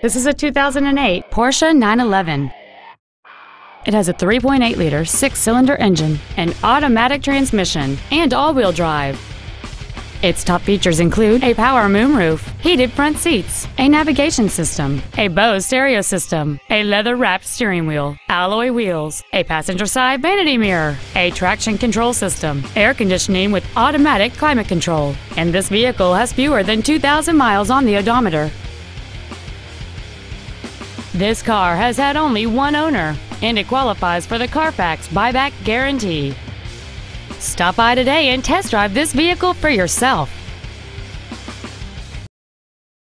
This is a 2008 Porsche 911. It has a 3.8 liter six cylinder engine, an automatic transmission, and all wheel drive. Its top features include a power moonroof, heated front seats, a navigation system, a Bose stereo system, a leather wrapped steering wheel, alloy wheels, a passenger side vanity mirror, a traction control system, air conditioning with automatic climate control, and this vehicle has fewer than 2,000 miles on the odometer. This car has had only one owner, and it qualifies for the Carfax buyback guarantee. Stop by today and test drive this vehicle for yourself.